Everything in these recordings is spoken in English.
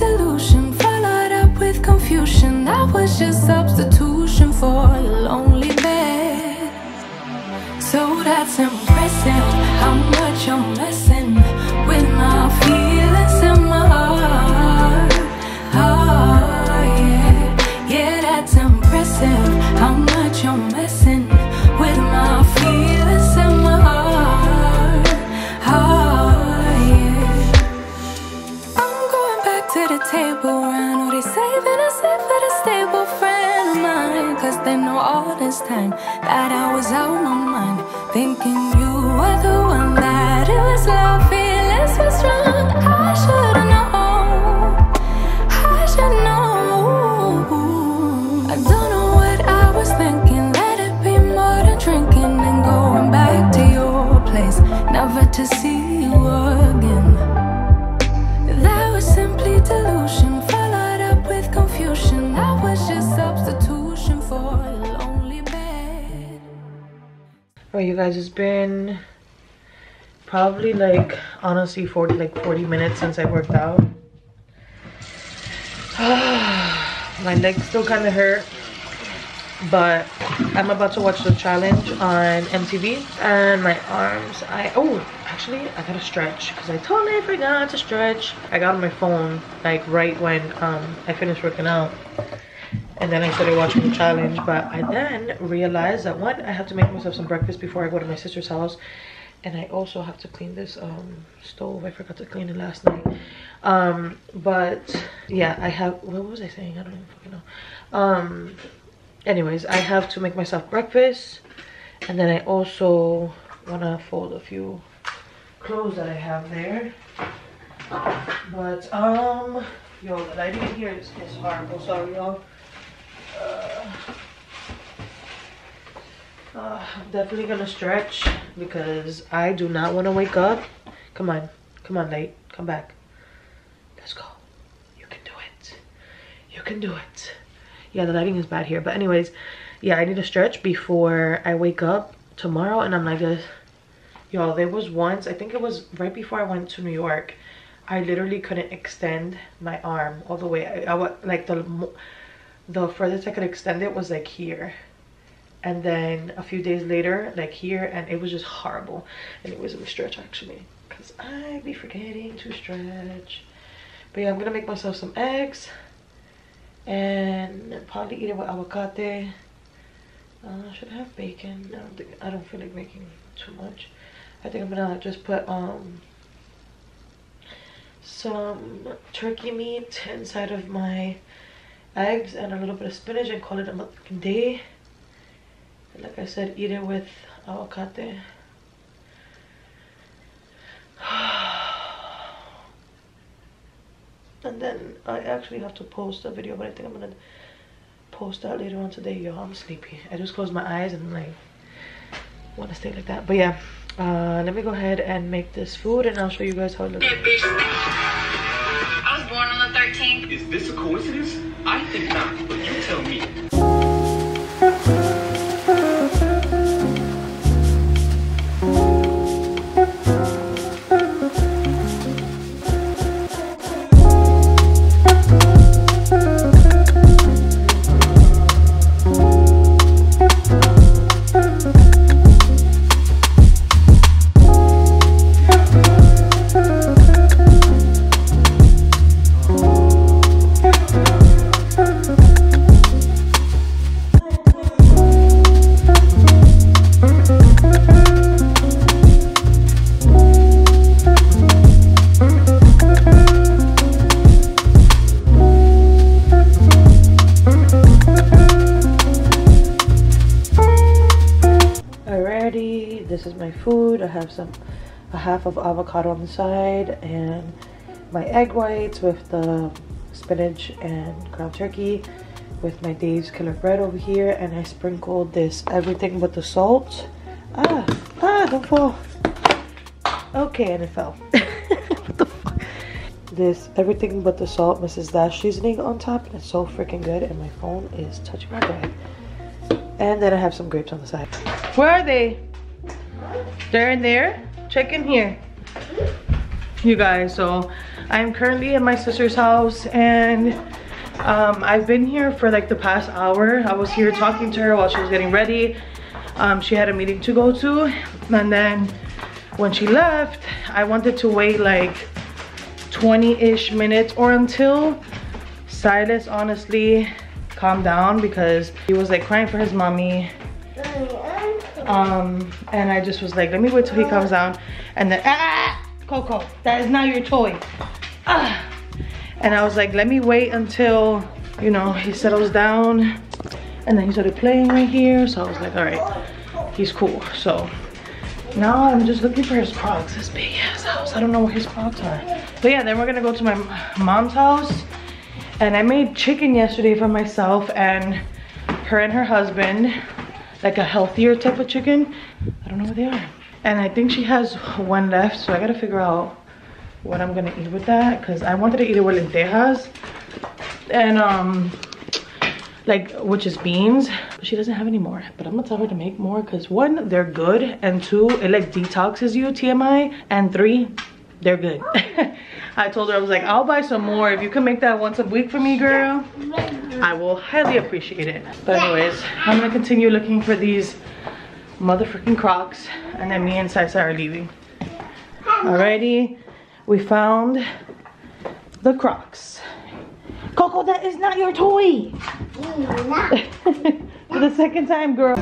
delusion, followed up with confusion. That was just substitution for a lonely bed. So that's impressive how much you're messing with my feelings this time that I was out my mind. Thinking you were the one that it was love, feelings were strong. You guys, it's been probably like honestly 40 like 40 minutes since I worked out. My legs still kind of hurt, but I'm about to watch the challenge on MTV and my arms. I oh actually I gotta stretch because I totally forgot to stretch. I got on my phone like right when um I finished working out and then I started watching the challenge. But I then realized that one, I have to make myself some breakfast before I go to my sister's house, and I also have to clean this um, stove. I forgot to clean it last night. Um, but yeah, I have. What was I saying? I don't even fucking know. Um, anyways, I have to make myself breakfast, and then I also wanna fold a few clothes that I have there. But um, yo, the lighting in here is, is horrible. Sorry, y'all. Uh, I'm definitely gonna stretch because I do not want to wake up. Come on, come on, late, come back. Let's go. You can do it. You can do it. Yeah, the lighting is bad here, but anyways, yeah, I need to stretch before I wake up tomorrow, and I'm like. Y'all, there was once I think it was right before I went to New York. I literally couldn't extend my arm all the way. I, I like the the furthest I could extend it was like here. And then a few days later, like here, and it was just horrible. And it was a stretch actually, because I be forgetting to stretch. But yeah, I'm gonna make myself some eggs and probably eat it with avocado. Uh, should I have bacon? I don't think I don't feel like making too much. I think I'm gonna just put um some turkey meat inside of my eggs and a little bit of spinach and call it a motherfucking day. And like I said, eat it with avocado. And then I actually have to post a video, but I think I'm gonna post that later on today. Yo, I'm sleepy. I just closed my eyes and like want to stay like that. But yeah, uh, let me go ahead and make this food and I'll show you guys how it looks. I was born on the 13th. Is this a coincidence? I think not, but you tell me. Have some, a half of avocado on the side and my egg whites with the spinach and ground turkey with my Dave's Killer Bread over here and I sprinkled this everything but the salt. Ah, ah, don't fall. Okay, and it fell. what the fuck? this everything but the salt Mrs. Dash seasoning on top. And it's so freaking good. And my phone is touching my bag. And then I have some grapes on the side. Where are they? They're in there? Check in here. You guys, so I'm currently at my sister's house and um, I've been here for like the past hour. I was here talking to her while she was getting ready. Um, she had a meeting to go to and then when she left, I wanted to wait like 20-ish minutes or until Silas honestly calmed down because he was like crying for his mommy. Um, and I just was like, let me wait till he comes down. And then, ah, Coco, that is not your toy. Ah. And I was like, let me wait until, you know, he settles down. And then he started playing right here. So I was like, all right, he's cool. So now I'm just looking for his Crocs. This big ass house. I don't know where his Crocs are. But yeah, then we're gonna go to my mom's house. And I made chicken yesterday for myself and her and her husband. Like a healthier type of chicken. I don't know where they are. And I think she has one left. So I gotta figure out what I'm gonna eat with that. Cause I wanted to eat it with lentejas. And um, like which is beans she doesn't have any more but i'm gonna tell her to make more because one they're good and two it like detoxes you tmi and three they're good i told her i was like i'll buy some more if you can make that once a week for me girl i will highly appreciate it but anyways i'm gonna continue looking for these motherfucking crocs and then me and Sisa are leaving alrighty we found the crocs Coco, that is not your toy. For the second time, girl.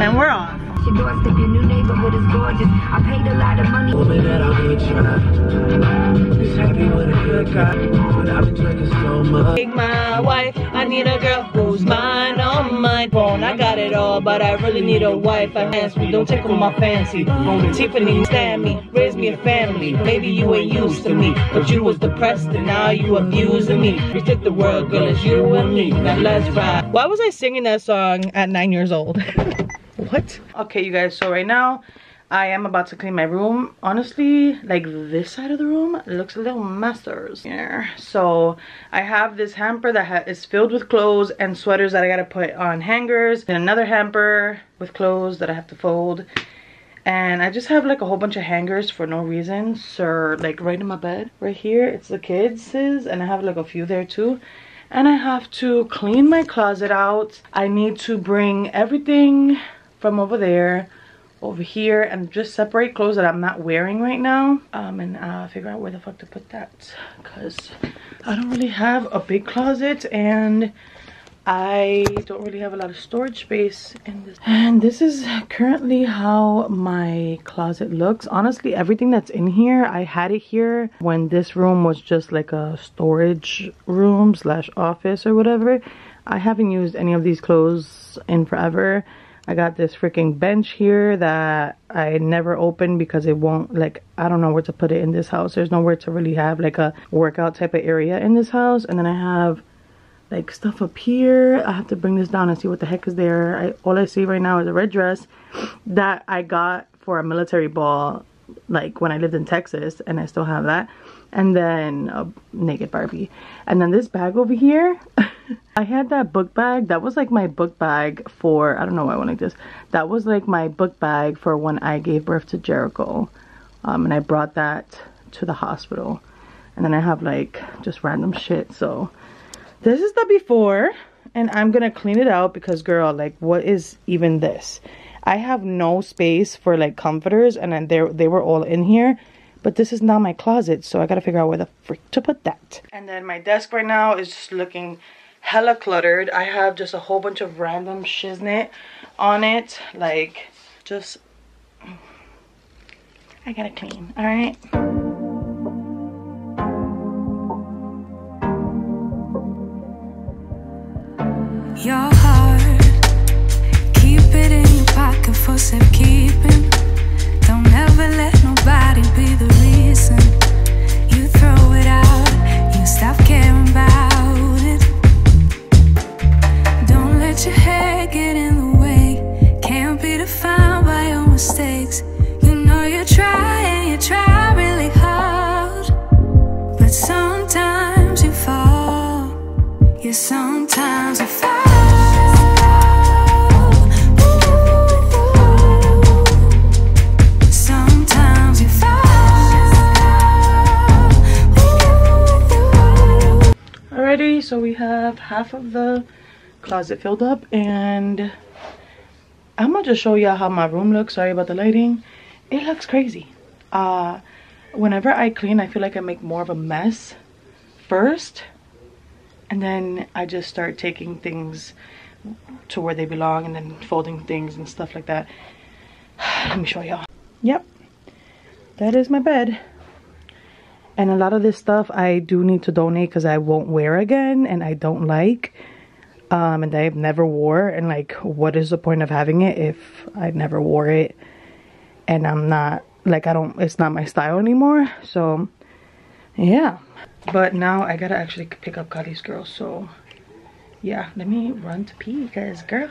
And we're on. Your doorstep, your new neighborhood is gorgeous. I paid a lot of money. that I'll be trying. Just happy with a good guy, but I've been drinking so much. Take my wife, I need a girl who's mine on my phone. I got it all, but I really need a wife. I hands me, don't tickle my fancy. Tiffany stand me, raise me a family. Maybe you ain't used to me, but you was depressed and now you abusing me. You took the world, girl, it's you and me. Now let's ride. Why was I singing that song at nine years old? what? Okay, you guys, so right now, I am about to clean my room. Honestly, like this side of the room looks a little masters here. So I have this hamper that is filled with clothes and sweaters that I gotta put on hangers. And another hamper with clothes that I have to fold. And I just have like a whole bunch of hangers for no reason. So like right in my bed, right here, it's the kids' and I have like a few there too and I have to clean my closet out. I need to bring everything from over there over here and just separate clothes that I'm not wearing right now. Um, and uh, figure out where the fuck to put that because I don't really have a big closet and I don't really have a lot of storage space in this. And this is currently how my closet looks. Honestly everything that's in here I had it here when this room was just like a storage room slash office or whatever. I haven't used any of these clothes in forever I got this freaking bench here that I never open because it won't like I don't know where to put it in this house. There's nowhere to really have like a workout type of area in this house. And then I have like stuff up here. I have to bring this down and see what the heck is there. I, all I see right now is a red dress that I got for a military ball like when I lived in Texas and I still have that and then a naked Barbie. And then this bag over here, I had that book bag. That was like my book bag for, I don't know why I like this. That was like my book bag for when I gave birth to Jericho. Um, and I brought that to the hospital. And then I have like just random shit. So this is the before. And I'm to clean it out because girl, like what is even this? I have no space for like comforters and then they they were all in here but this is not my closet, so I gotta figure out where the freak to put that. And then my desk right now is just looking hella cluttered. I have just a whole bunch of random shiznit on it. Like, just... I gotta clean, alright? Your heart, keep it in your pocket for safekeeping. Don't ever let nobody be the reason you throw it out. You stop caring about it. Don't let your head get in the way. Can't be defined by your mistakes. Have half of the closet filled up and I'm gonna just show y'all how my room looks. Sorry about the lighting. It looks crazy. Uh, whenever I clean, I feel like I make more of a mess first. And then I just start taking things to where they belong and then folding things and stuff like that. Let me show y'all. Yep. That is my bed. And a lot of this stuff I do need to donate because I won't wear again and I don't like. Um, and I've never wore. And like, what is the point of having it if I never wore it? And I'm not, like, I don't, it's not my style anymore. So, yeah. But now I gotta actually pick up Kali's girl. So, yeah, let me run to pee because, girl,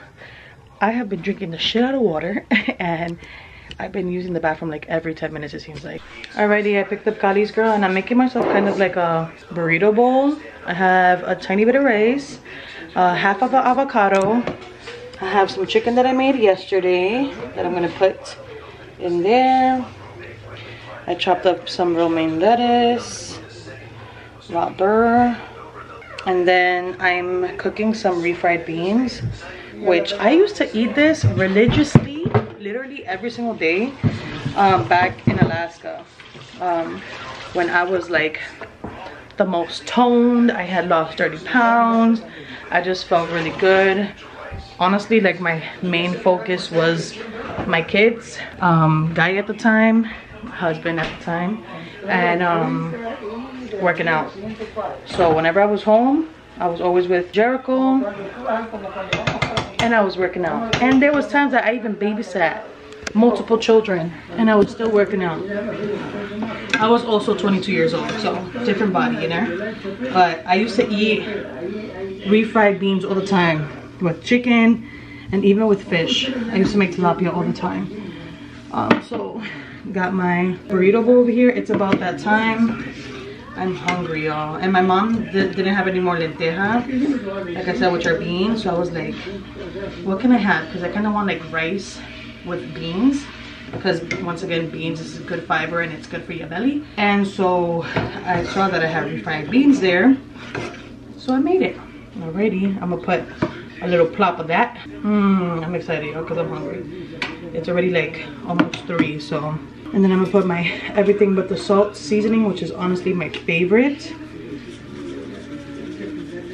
I have been drinking the shit out of water. and I've been using the bathroom like every 10 minutes it seems like. Alrighty, I picked up Kali's girl and I'm making myself kind of like a burrito bowl. I have a tiny bit of rice, uh, half of an avocado. I have some chicken that I made yesterday that I'm gonna put in there. I chopped up some romaine lettuce, raw burr, and then I'm cooking some refried beans, which I used to eat this religiously literally every single day um, back in Alaska. Um, when I was like the most toned, I had lost 30 pounds. I just felt really good. Honestly, like my main focus was my kids, um, guy at the time, husband at the time, and um, working out. So whenever I was home, I was always with Jericho and I was working out. And there was times that I even babysat multiple children and I was still working out. I was also 22 years old, so different body, you know? But I used to eat refried beans all the time with chicken and even with fish. I used to make tilapia all the time. Um, so got my burrito over here. It's about that time. I'm hungry, y'all. And my mom didn't have any more lenteja, like I said, which are beans. So I was like, what can I have? Because I kind of want like rice with beans. Because once again, beans is good fiber and it's good for your belly. And so I saw that I have refried beans there. So I made it. Alrighty, I'm gonna put a little plop of that. Mmm, I'm excited, because I'm hungry. It's already like almost three, so and then I'm gonna put my everything but the salt seasoning, which is honestly my favorite.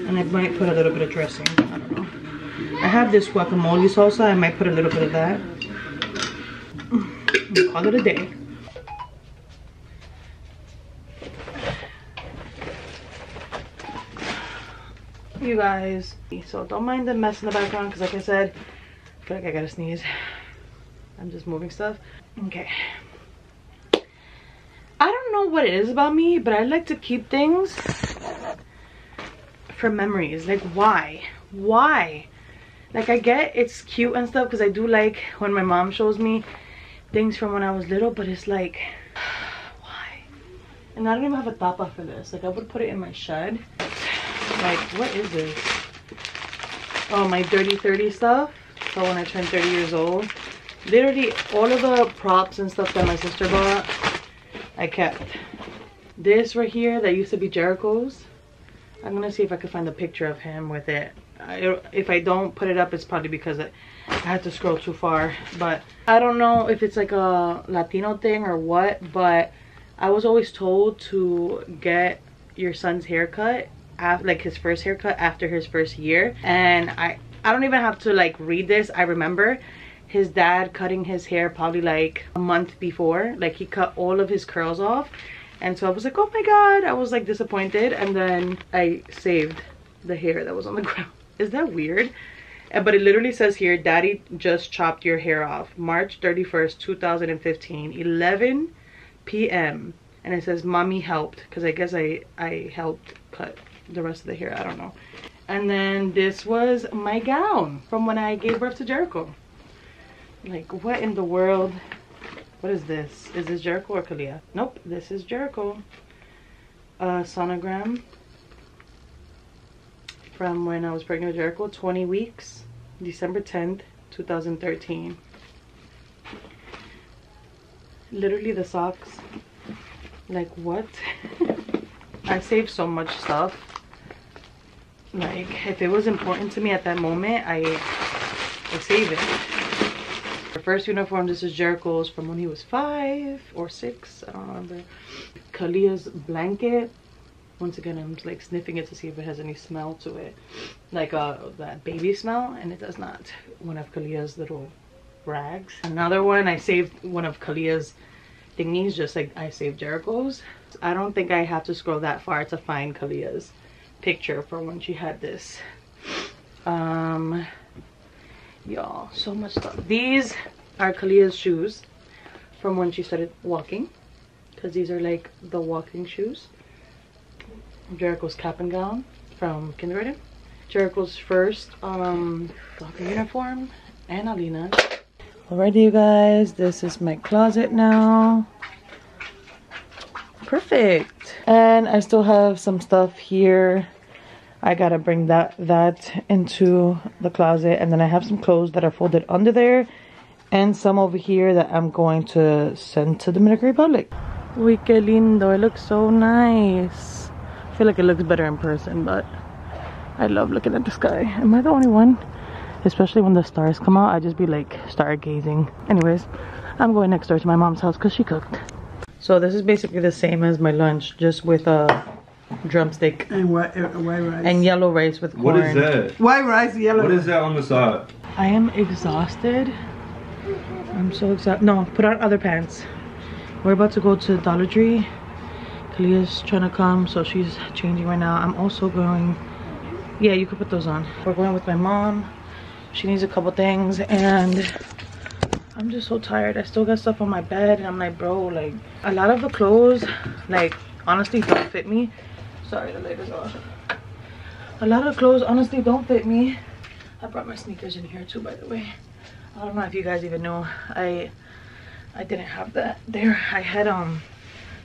And I might put a little bit of dressing, I don't know. I have this guacamole salsa, I might put a little bit of that. And call it a day. You guys, so don't mind the mess in the background because like I said, I feel like I gotta sneeze. I'm just moving stuff. Okay don't know what it is about me, but I like to keep things for memories. Like, why? Why? Like, I get it's cute and stuff because I do like when my mom shows me things from when I was little, but it's like, why? And I don't even have a tapa for this. Like, I would put it in my shed. Like, what is this? Oh, my dirty 30 stuff. So when I turn 30 years old. Literally, all of the props and stuff that my sister bought I kept this right here that used to be Jericho's. I'm gonna see if I can find a picture of him with it. I, if I don't put it up, it's probably because I, I had to scroll too far. But I don't know if it's like a Latino thing or what, but I was always told to get your son's haircut, after, like his first haircut after his first year. And I, I don't even have to like read this. I remember his dad cutting his hair probably like a month before. Like he cut all of his curls off. And so i was like oh my god. I was like disappointed. And then i saved the hair that was on the ground. Is that weird? But it literally says here daddy just chopped your hair off. March 31st 2015 11 p.m and it says mommy helped. Because i guess i i helped cut the rest of the hair. I don't know. And then this was my gown from when i gave birth to jericho like, what in the world? What is this? Is this Jericho or Kalia? Nope, this is Jericho. Uh, sonogram from when I was pregnant with Jericho, 20 weeks, December 10th, 2013. Literally the socks. Like, what? I saved so much stuff. like if it was important to me at that moment i i save it the first uniform this is jericho's from when he was five or six i don't remember. Kalia's blanket. Once again i'm like sniffing it to see if it has any smell to it. Like uh that baby smell and it does not. One of kalia's little rags. Another one i saved one of kalia's thingies just like i saved jericho's. I don't think i have to scroll that far to find kalia's picture for when she had this. Um y'all so much stuff these are kalia's shoes from when she started walking because these are like the walking shoes Jericho's cap and gown from kindergarten. Jericho's first um, uniform and Alina. Alrighty you guys, this is my closet now. Perfect. And I still have some stuff here. I gotta bring that that into the closet and then I have some clothes that are folded under there and some over here that I'm going to send to the Dominican Republic. Uy, qué lindo. It looks so nice. I feel like it looks better in person, but I love looking at the sky. Am I the only one? Especially when the stars come out, I just be like stargazing. Anyways, I'm going next door to my mom's house because she cooked. So this is basically the same as my lunch, just with a drumstick And white, uh, white rice. and yellow rice with corn. What is that? white rice, yellow. What is that on the side? I am exhausted. I'm so exhausted. No, put on other pants. We're about to go to Dollar Tree. Kalia's trying to come, so she's changing right now. I'm also going. Yeah, you could put those on. We're going with my mom. She needs a couple things, and I'm just so tired. I still got stuff on my bed, and I'm like, bro, like a lot of the clothes, like honestly, don't fit me. Sorry, the light is off. A lot of clothes honestly don't fit me. I brought my sneakers in here too, by the way. I don't know if you guys even know. I I didn't have that there. I had um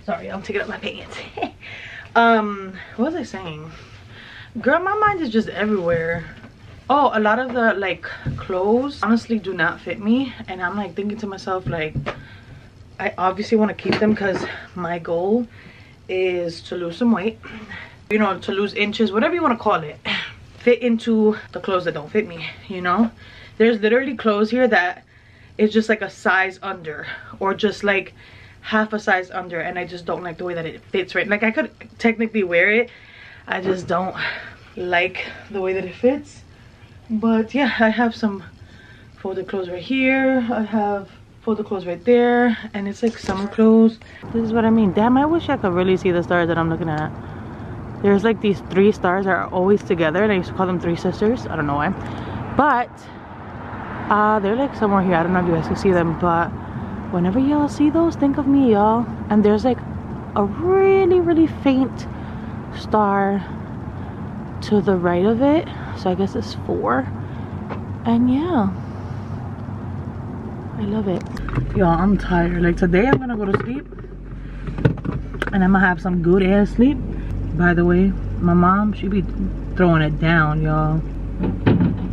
sorry, I'm taking up my pants. um what was I saying? Girl, my mind is just everywhere. Oh, a lot of the like clothes honestly do not fit me. And I'm like thinking to myself, like, I obviously want to keep them because my goal is to lose some weight. You know, to lose inches, whatever you want to call it. Fit into the clothes that don't fit me, you know? There's literally clothes here that is just like a size under or just like half a size under and I just don't like the way that it fits right. Like I could technically wear it. I just don't like the way that it fits. But yeah, I have some folded clothes right here. I have folded clothes right there. And it's like summer clothes. This is what I mean. Damn, I wish I could really see the stars that I'm looking at. There's like these three stars that are always together. And I used to call them three sisters. I don't know why. But uh, they're like somewhere here. I don't know if you guys can see them. But whenever y'all see those, think of me, y'all. And there's like a really, really faint star to the right of it so i guess it's four and yeah i love it. Y'all i'm tired. Like today i'm gonna go to sleep and i'm gonna have some good ass sleep. By the way my mom she be throwing it down y'all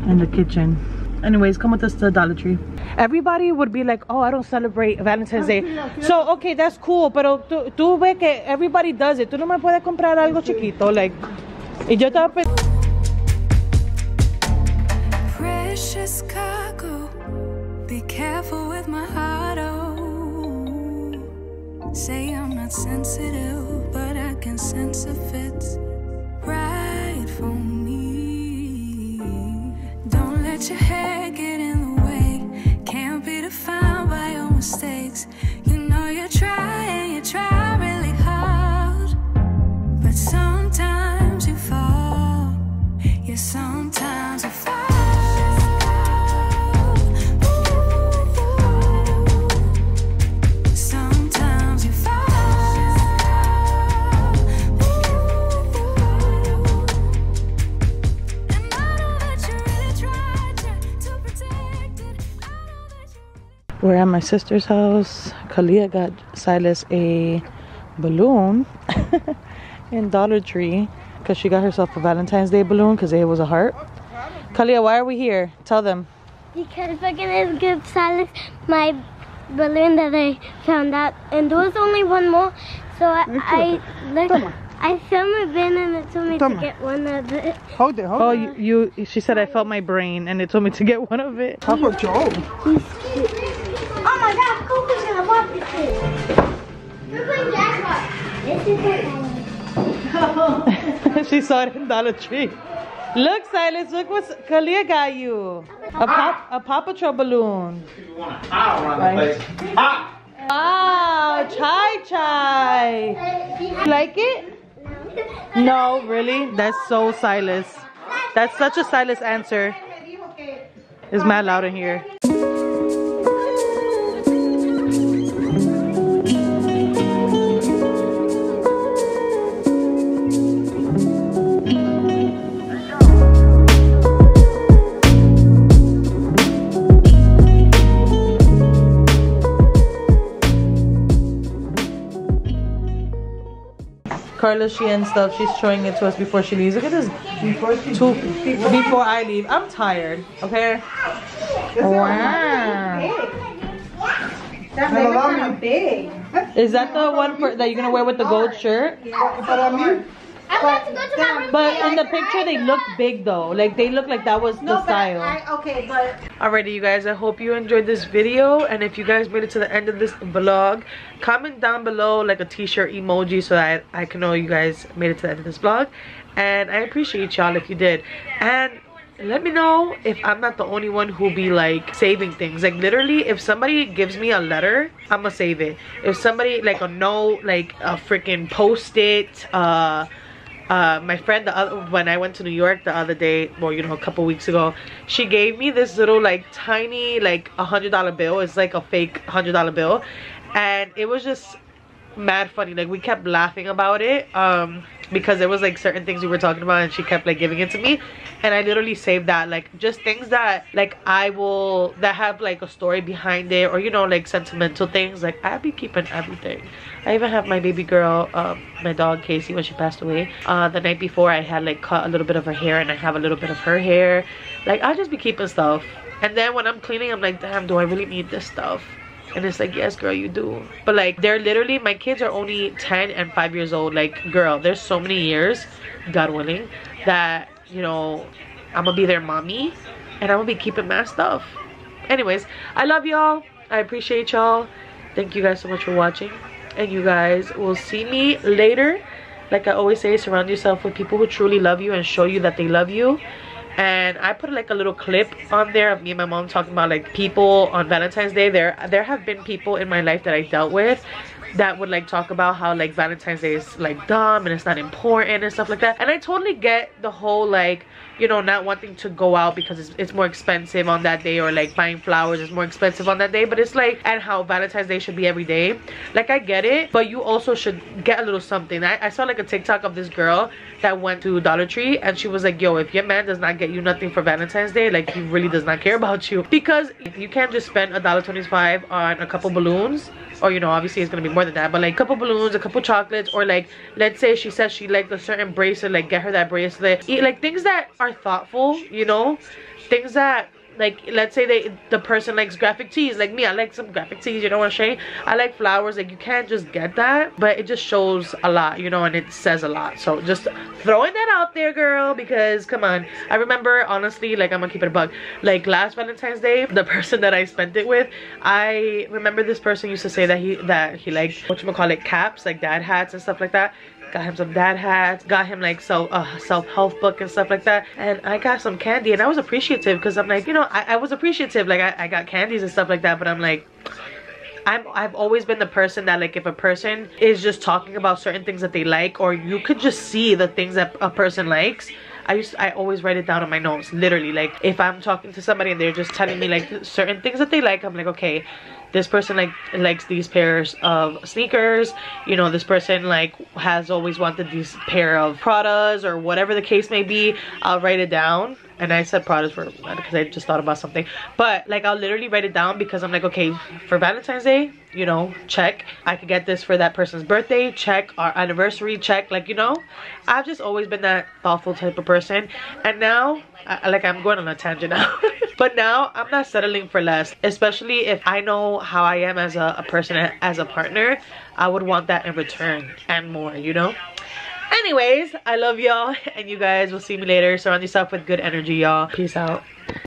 in the kitchen. Anyways come with us to dollar tree. Everybody would be like oh i don't celebrate valentine's day. So okay that's cool pero tú, tú ves que everybody does it. Tú no me puedes comprar algo chiquito like y yo estaba Oh, say I'm not sensitive, but I can sense if it's right for me. Don't let your head get in the way. Can't be defined by your mistakes. You know you're trying, you try at my sister's house. Kalia got Silas a balloon in Dollar Tree because she got herself a Valentine's Day balloon because it was a heart. Kalia, why are we here? Tell them. Because we're gonna give Silas my balloon that I found out, and there was only one more, so I, I looked. I felt my brain and it told me Toma. to get one of it. Hold it, hold Oh, it. you, you, she said I felt my brain and it told me to get one of it. Taco Joe. Oh my god, Coco's gonna want this thing. We're playing jackpot. This is it. she saw it in Dollar Tree. Look, Silas, look what Kalia got you. A pop, a Paw Patrol balloon. Wow, ah, chai chai. You like it? No, really? That's so Silas. That's such a Silas answer. It's mad loud in here. Carla Sheehan stuff. She's showing it to us before she leaves. Look at this. Before Two, before I leave. I'm tired. Okay. Wow. That baby's kind of big. Is that the one for that you're gonna wear with the gold shirt? Para mí. I'm about to go to my room. But in the picture they look big though. Like they look like that was the No, but style. I, okay, but Alrighty, you guys, I hope you enjoyed this video. And if you guys made it to the end of this vlog, comment down below like a t-shirt emoji so that I can know you guys made it to the end of this vlog. And I appreciate y'all if you did. And let me know if I'm not the only one who be like saving things. Like literally, if somebody gives me a letter, I'ma save it. If somebody like a note, like a freaking post-it, uh uh, my friend the other when I went to New York the other day, well, you know, a couple weeks ago, she gave me this little like tiny like a hundred dollar bill. It's like a fake hundred dollar bill, and it was just mad funny. Like we kept laughing about it um, because there was like certain things we were talking about, and she kept like giving it to me, and I literally saved that like just things that like I will that have like a story behind it or you know like sentimental things. Like I be keeping everything. I even have my baby girl, um, my dog Casey, when she passed away. Uh, the night before, I had like cut a little bit of her hair, and I have a little bit of her hair. Like I'll just be keeping stuff, and then when I'm cleaning, I'm like, damn, do I really need this stuff? And it's like, yes, girl, you do. But like, they're literally, my kids are only 10 and 5 years old. Like, girl, there's so many years, God willing, that, you know, I'm gonna be their mommy and I'm gonna be keeping my stuff. Anyways, I love y'all. I appreciate y'all. Thank you guys so much for watching. And you guys will see me later. Like I always say, surround yourself with people who truly love you and show you that they love you and I put like a little clip on there of me and my mom talking about like people on Valentine's Day. There there have been people in my life that I dealt with that would like talk about how like Valentine's Day is like dumb and it's not important and stuff like that. And I totally get the whole like you know not wanting to go out because it's, it's more expensive on that day or like buying flowers is more expensive on that day but it's like and how valentine's day should be every day. Like i get it but you also should get a little something. I, I saw like a tiktok of this girl that went to dollar tree and she was like yo if your man does not get you nothing for valentine's day like he really does not care about you. Because you can't just spend a dollar 25 on a couple balloons or you know obviously it's gonna be more than that but like a couple balloons a couple chocolates or like let's say she says she liked a certain bracelet like get her that bracelet. Like things that are thoughtful you know? Things that like let's say they the person likes graphic tees. Like me i like some graphic tees you know what i'm saying? I like flowers. Like you can't just get that but it just shows a lot you know and it says a lot. So just throwing that out there girl because come on. I remember honestly like i'm gonna keep it a bug like last valentine's day the person that i spent it with i remember this person used to say that he that he liked what you call it caps like dad hats and stuff like that got him some dad hats got him like so uh, self-help book and stuff like that. And i got some candy and i was appreciative because i'm like you know I, I was appreciative. Like I, I got candies and stuff like that but i'm like I'm, I've always been the person that like if a person is just talking about certain things that they like or you could just see the things that a person likes I used I always write it down on my notes literally. Like if I'm talking to somebody and they're just telling me like certain things that they like I'm like okay this person like likes these pairs of sneakers you know this person like has always wanted these pair of Pradas or whatever the case may be. I'll write it down and I said products for because I just thought about something. But like I'll literally write it down because I'm like okay for Valentine's Day you know check. I could get this for that person's birthday check. Our anniversary check. Like you know I've just always been that thoughtful type of person. And now I, like I'm going on a tangent now. But now I'm not settling for less. Especially if I know how I am as a, a person as a partner I would want that in return and more you know Anyways, I love y'all and you guys will see me later. Surround yourself with good energy, y'all. Peace out.